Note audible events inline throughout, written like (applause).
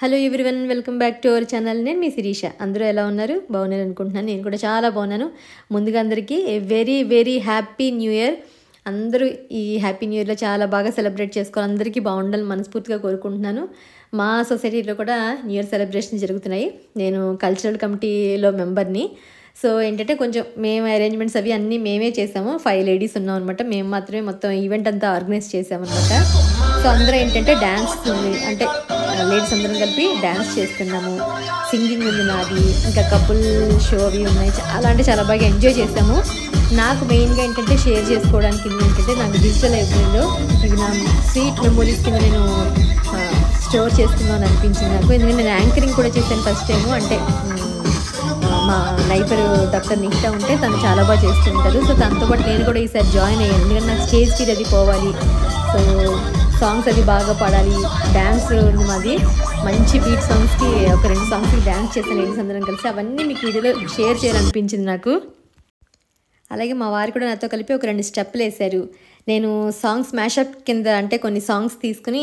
Hello everyone welcome back to our channel నేను మీ శిరీష. అందరూ ఎలా ఉన్నారు? బాగున్నారు అనుకుంటున్నాను. నేను కూడా చాలా బాగున్నాను. ముందుగా అందరికీ very very happy new year అందరూ ఈ హ్యాపీ న్యూ ఇయర్లో చాలా బాగా సెలబ్రేట్ చేసుకోవాలి. అందరికీ బాగుండాలని మనస్ఫూర్తిగా కోరుకుంటున్నాను. మా సొసైటీలో కూడా న్యూ ఇయర్ సెలబ్రేషన్ జరుగుతున్నాయి. నేను కల్చరల్ కమిటీలో మెంబర్ని సో ఏంటంటే కొంచెం మేము అరేంజ్మెంట్స్ అవి అన్నీ మేమే చేసాము. ఫైవ్ లేడీస్ ఉన్నాం అనమాట మేము మాత్రమే మొత్తం ఈవెంట్ అంతా ఆర్గనైజ్ చేసామన్నమాట. సో అందరూ ఏంటంటే డ్యాన్స్ ఉంది అంటే లేడీస్ అందరం కలిపి డ్యాన్స్ చేస్తున్నాము. సింగింగ్ ఉంది నాది ఇంకా కపుల్ షో అవి ఉన్నాయి. చాలా అంటే చాలా బాగా ఎంజాయ్ చేసాము నాకు మెయిన్గా ఏంటంటే షేర్ చేసుకోవడానికి ఏంటంటే నాకు డిజిటల్ లైబ్రరీలో ఇవి నా స్వీట్ మెమోరీస్ కింద నేను స్టోర్ చేసుకుందామని అనిపించింది నాకు. ఎందుకంటే నేను యాంకరింగ్ కూడా చేశాను ఫస్ట్ టైము అంటే మా నైపర్ డాక్టర్ నిహిత ఉంటే తను చాలా బాగా చేస్తుంటారు. సో తనతో పాటు నేను కూడా ఈసారి జాయిన్ అయ్యాను. ఎందుకంటే నాకు స్టేజ్ ఫీడ్ అది పోవాలి. సో సాంగ్స్ అది బాగా పాడాలి. డ్యాన్స్ ఉంది మాది. మంచి బీట్ సాంగ్స్కి ఒక రెండు సాంగ్స్కి డ్యాన్స్ చేశాను లేడీస్ అందరం కలిసి అవన్నీ మీకు వీడియోలో షేర్ చేయాలనిపించింది నాకు. అలాగే మా వారు కూడా నాతో కలిపి ఒక రెండు స్టెప్పులు వేశారు. నేను సాంగ్స్ మ్యాషప్ కింద అంటే కొన్ని సాంగ్స్ తీసుకుని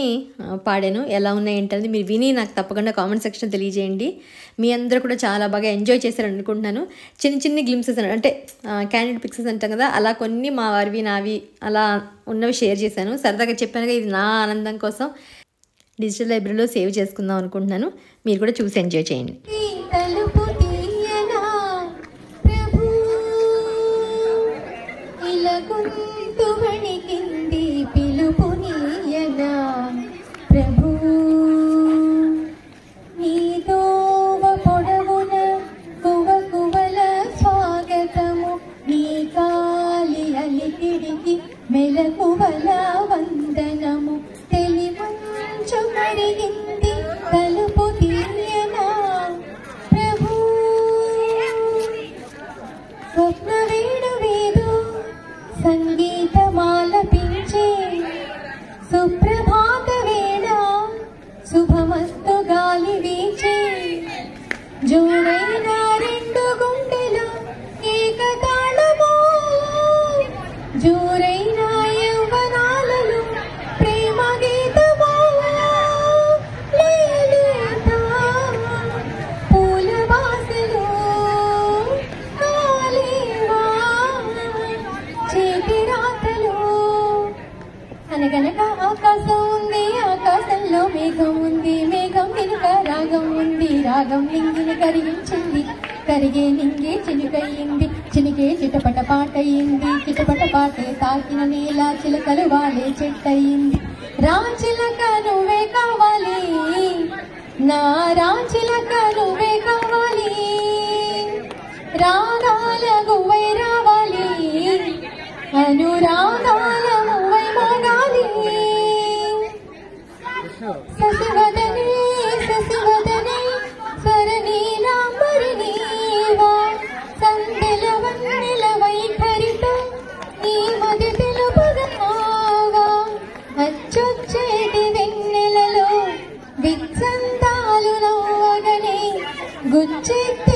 పాడాను. ఎలా ఉన్నాయి ఏంటనేది మీరు విని నాకు తప్పకుండా కామెంట్ సెక్షన్ తెలియజేయండి. మీ అందరూ కూడా చాలా బాగా ఎంజాయ్ చేశారు అనుకుంటున్నాను. చిన్న చిన్ని గ్లిమ్సెస్ అంటే క్యాండిడ్ పిక్సెస్ అంటాం కదా అలా కొన్ని మా వారివి నావి అలా ఉన్నవి షేర్ చేశాను. సరదాగా చెప్పానుగా ఇది నా ఆనందం కోసం డిజిటల్ లైబ్రరీలో సేవ్ చేసుకుందాం అనుకుంటున్నాను. మీరు కూడా చూసి ఎంజాయ్ చేయండి. ఇలా మెలకువల వందనము. తెలిమంచు మరిగింది తలుపు తీయనా? ప్రభు స్వప్న వేడు వేదు సంగీతమాలపించే సుప్రభాత వేళ శుభ కరిగే నింగే చినుకయ్యింది చినికే చిటపట పాటయింది చిటపట పాటే తాకిన నేల చిలకలు వాలే చెట్టయింది రాచిలక నువ్వే కావాలి. నా రాచిలక నువ్వే కావాలి. రాగాల గువ్వై రావాలి. అనురాగాల మువ్వై మోగాలి ససివదనే Good take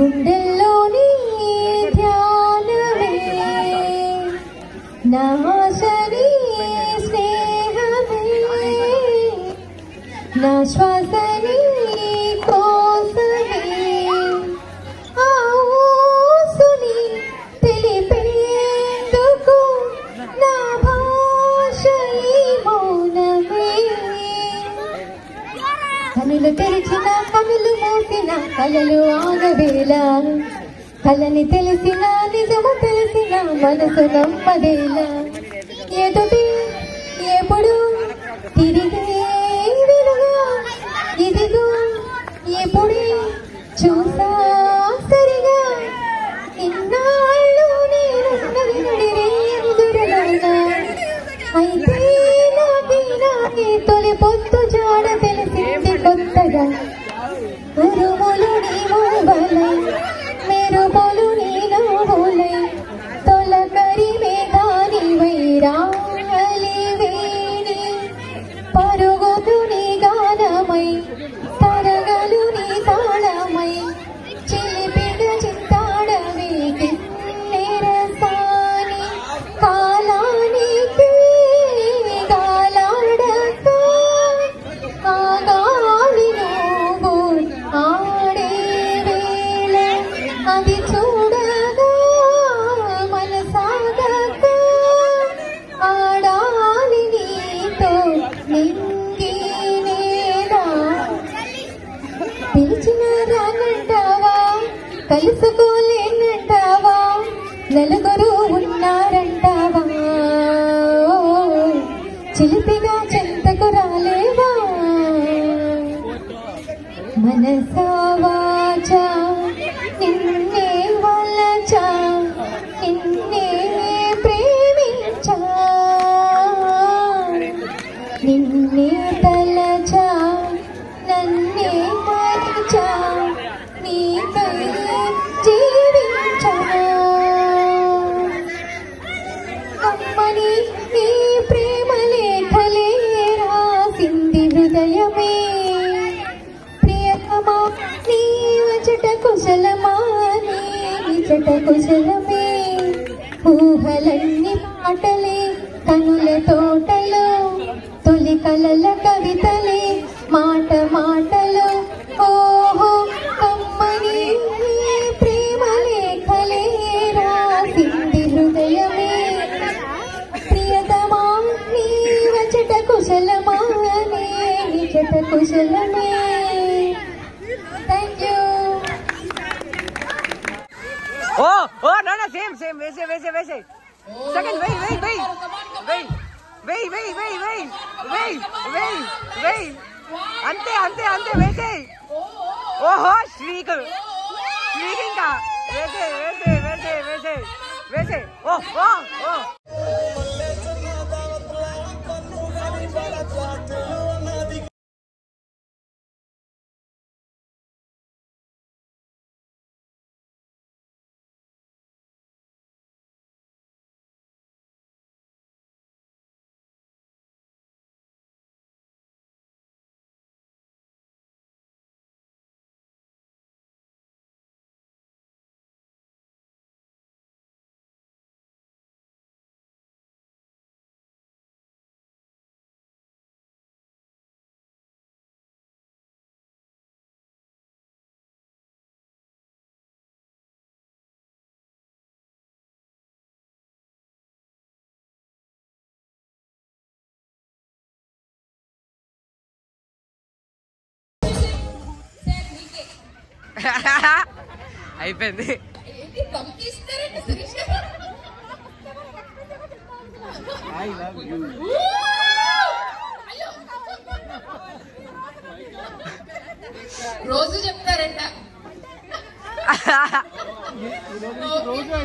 గుండె కలలు ఆగవేళ కలని తెలిసిన నిజము తెలిసిన మనసు నమ్మదేలా. ఎదుటి ఎప్పుడు తిరిగే వెలుగా ఇదిగో ఎప్పుడే చూసా సరిగా. ఇన్నాళ్ళు నేనున్నది అయితే నాకే తొలి పొత్తు జాడ తెలిసింది కొత్తగా. ఉరుములు ne sa ఊహలన్నీ మాటలే కనుల తోటలో తొలి కలల కవితలే మాట మాటలో. ఓహో కమ్మని ప్రేమ లేఖలే రాసింది హృదయమే. ప్రియతమా నీ వచట కుశలమా నీ నిజట కుశలమే. ఓ ఓ no no సేమ్ సేమ్ వేసే వేసే వేసే సెకండ్ వెయ్ వెయ్ వెయ్ వెయ్ వెయ్ వెయ్ వెయ్ వెయ్ వెయ్ వెయ్ వెయ్ అంతే అంతే అంతే వేసే (laughs) అయిపోయింది. రోజు చెప్తారంట.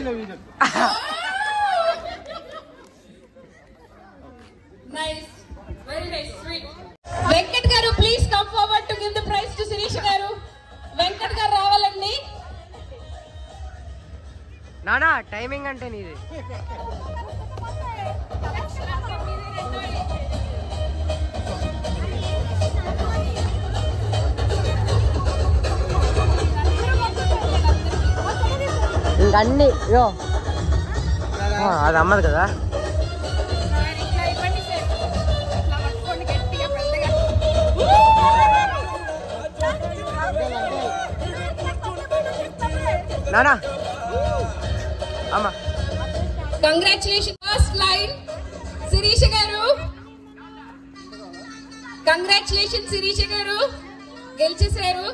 నైస్ టైమింగ్ అంటే నీది ఇంక అన్ని యో ఆ, అది అమ్మదు కదా నానా అమ్మ కంగ్రాచులేషన్ ఫస్ట్ లైన్ శిరీష గారు కంగ్రాచులేషన్ శిరీష గారు గెలిచేశారు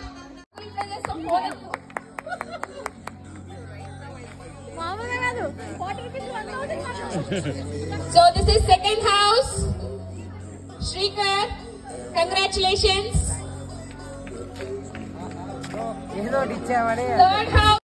So this is second house. Shrikar, congratulations. ఏదో ఒకటి ఇచ్చామని Third house.